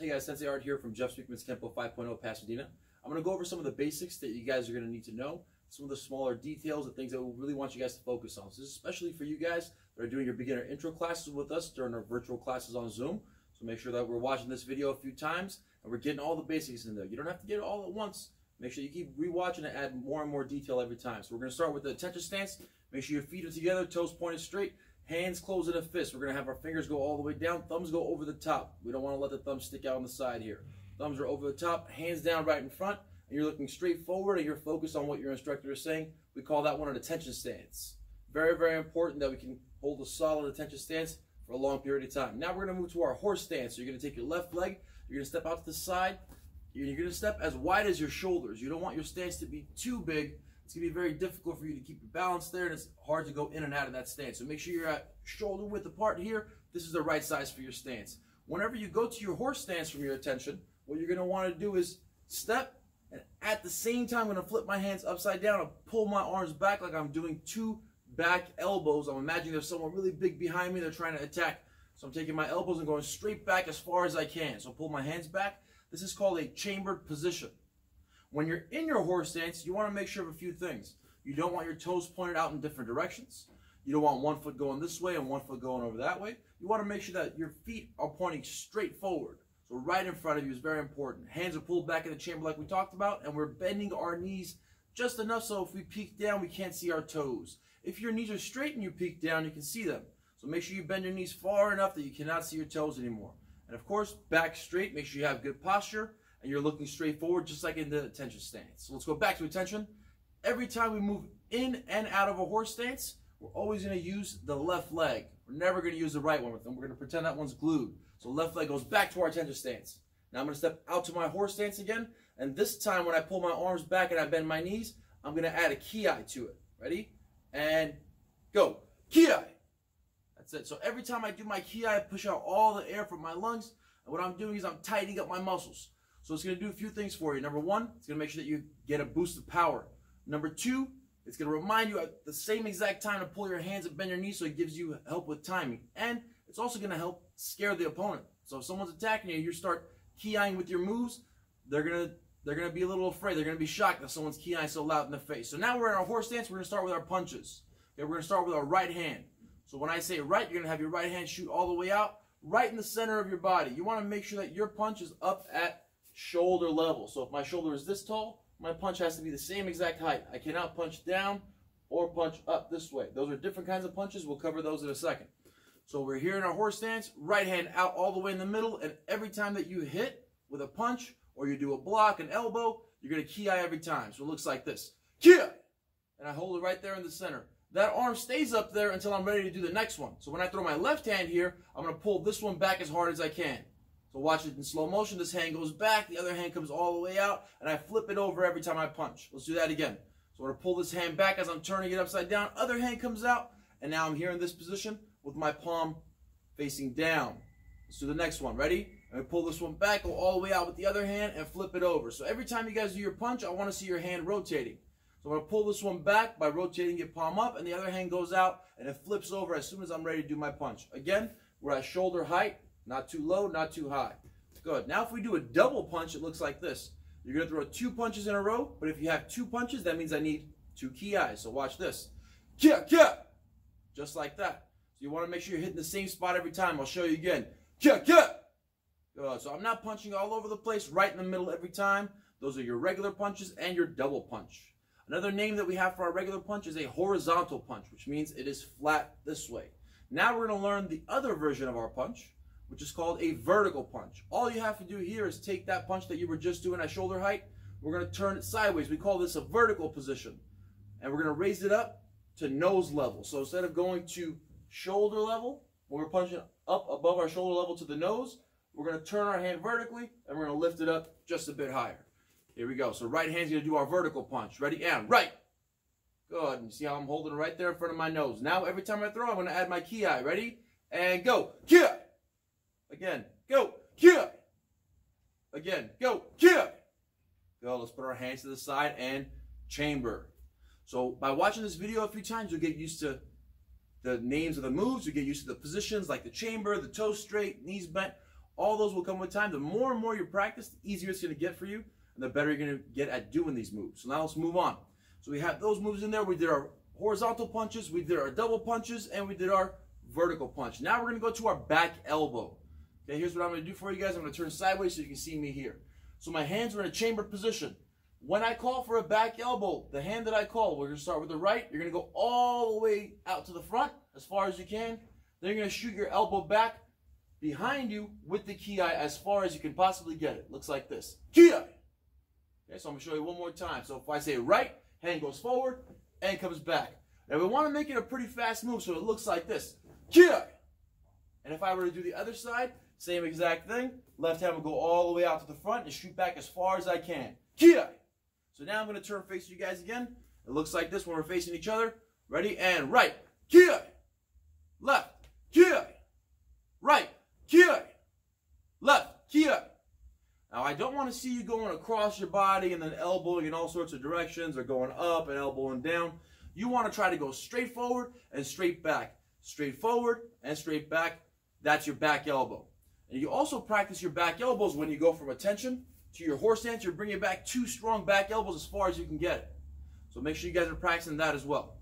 Hey guys, Sensei Art here from Jeff Speakman's Kenpo 5.0 Pasadena. I'm going to go over some of the basics that you guys are going to need to know, some of the smaller details and things that we really want you guys to focus on. So this is especially for you guys that are doing your beginner intro classes with us during our virtual classes on Zoom. So make sure that we're watching this video a few times and we're getting all the basics in there. You don't have to get it all at once. Make sure you keep rewatching and add more and more detail every time. So we're going to start with the attention stance. Make sure your feet are together, toes pointed straight, Hands close in a fist. We're going to have our fingers go all the way down. Thumbs go over the top. We don't want to let the thumbs stick out on the side here. Thumbs are over the top. Hands down right in front. And you're looking straight forward and you're focused on what your instructor is saying. We call that one an attention stance. Very, very important that we can hold a solid attention stance for a long period of time. Now we're going to move to our horse stance. So you're going to take your left leg. You're going to step out to the side. You're going to step as wide as your shoulders. You don't want your stance to be too big it's going to be very difficult for you to keep your balance there, and it's hard to go in and out of that stance. So make sure you're at shoulder width apart here. This is the right size for your stance. Whenever you go to your horse stance from your attention, what you're going to want to do is step, and at the same time, I'm going to flip my hands upside down and pull my arms back like I'm doing two back elbows. I'm imagining there's someone really big behind me. They're trying to attack. So I'm taking my elbows and going straight back as far as I can. So pull my hands back. This is called a chambered position. When you're in your horse stance, you want to make sure of a few things. You don't want your toes pointed out in different directions. You don't want one foot going this way and one foot going over that way. You want to make sure that your feet are pointing straight forward. So right in front of you is very important. Hands are pulled back in the chamber like we talked about, and we're bending our knees just enough so if we peek down, we can't see our toes. If your knees are straight and you peek down, you can see them. So make sure you bend your knees far enough that you cannot see your toes anymore. And of course, back straight, make sure you have good posture and you're looking straight forward just like in the attention stance. So let's go back to attention. Every time we move in and out of a horse stance, we're always going to use the left leg. We're never going to use the right one with them. We're going to pretend that one's glued. So left leg goes back to our attention stance. Now I'm going to step out to my horse stance again. And this time when I pull my arms back and I bend my knees, I'm going to add a ki to it. Ready? And go. Ki. That's it. So every time I do my ki, I push out all the air from my lungs. And what I'm doing is I'm tightening up my muscles. So it's going to do a few things for you. Number one, it's going to make sure that you get a boost of power. Number two, it's going to remind you at the same exact time to pull your hands and bend your knees so it gives you help with timing. And it's also going to help scare the opponent. So if someone's attacking you, you start keying with your moves, they're going to they're going to be a little afraid. They're going to be shocked that someone's keying so loud in the face. So now we're in our horse stance. We're going to start with our punches. Okay, we're going to start with our right hand. So when I say right, you're going to have your right hand shoot all the way out, right in the center of your body. You want to make sure that your punch is up at shoulder level. So if my shoulder is this tall, my punch has to be the same exact height. I cannot punch down or punch up this way. Those are different kinds of punches. We'll cover those in a second. So we're here in our horse stance, right hand out all the way in the middle, and every time that you hit with a punch or you do a block, an elbow, you're going to ki every time. So it looks like this. Ki! And I hold it right there in the center. That arm stays up there until I'm ready to do the next one. So when I throw my left hand here, I'm going to pull this one back as hard as I can. So watch it in slow motion. This hand goes back, the other hand comes all the way out, and I flip it over every time I punch. Let's do that again. So I'm going to pull this hand back as I'm turning it upside down. Other hand comes out, and now I'm here in this position with my palm facing down. Let's do the next one. Ready? I'm going to pull this one back, go all the way out with the other hand, and flip it over. So every time you guys do your punch, I want to see your hand rotating. So I'm going to pull this one back by rotating your palm up, and the other hand goes out, and it flips over as soon as I'm ready to do my punch. Again, we're at shoulder height. Not too low, not too high. Good. Now if we do a double punch, it looks like this. You're going to throw two punches in a row, but if you have two punches, that means I need two key eyes. So watch this. Kia, kia. Just like that. So you want to make sure you're hitting the same spot every time. I'll show you again. Kia, kia. Good. So I'm not punching all over the place, right in the middle every time. Those are your regular punches and your double punch. Another name that we have for our regular punch is a horizontal punch, which means it is flat this way. Now we're going to learn the other version of our punch, which is called a vertical punch. All you have to do here is take that punch that you were just doing at shoulder height. We're going to turn it sideways. We call this a vertical position. And we're going to raise it up to nose level. So instead of going to shoulder level, when we're punching up above our shoulder level to the nose, we're going to turn our hand vertically and we're going to lift it up just a bit higher. Here we go. So right hand's going to do our vertical punch. Ready? And right. Good. And see how I'm holding it right there in front of my nose. Now every time I throw, I'm going to add my ki. Ready? And go. Ki. Again, go, kia. Again, go, kia. Go, let's put our hands to the side and chamber. So by watching this video a few times, you'll get used to the names of the moves, you get used to the positions like the chamber, the toes straight, knees bent. All those will come with time. The more and more you practice, the easier it's going to get for you, and the better you're going to get at doing these moves. So now let's move on. So we have those moves in there. We did our horizontal punches, we did our double punches, and we did our vertical punch. Now we're going to go to our back elbow. Okay, here's what I'm going to do for you guys. I'm going to turn sideways so you can see me here. So my hands are in a chamber position. When I call for a back elbow, the hand that I call, we're going to start with the right. You're going to go all the way out to the front as far as you can. Then you're going to shoot your elbow back behind you with the ki as far as you can possibly get it. Looks like this. Ki. Okay, so I'm going to show you one more time. So if I say right, hand goes forward and comes back. Now we want to make it a pretty fast move so it looks like this. Ki. And if I were to do the other side, same exact thing. Left hand will go all the way out to the front and shoot back as far as I can. Ki. So now I'm going to turn face you guys again. It looks like this when we're facing each other. Ready? And right. Ki. Left. Ki. Right. Ki. Left. Ki. Now I don't want to see you going across your body and then elbowing in all sorts of directions or going up and elbowing down. You want to try to go straight forward and straight back. Straight forward and straight back. That's your back elbow. And you also practice your back elbows when you go from attention to your horse stance. You're bringing back two strong back elbows as far as you can get it. So make sure you guys are practicing that as well.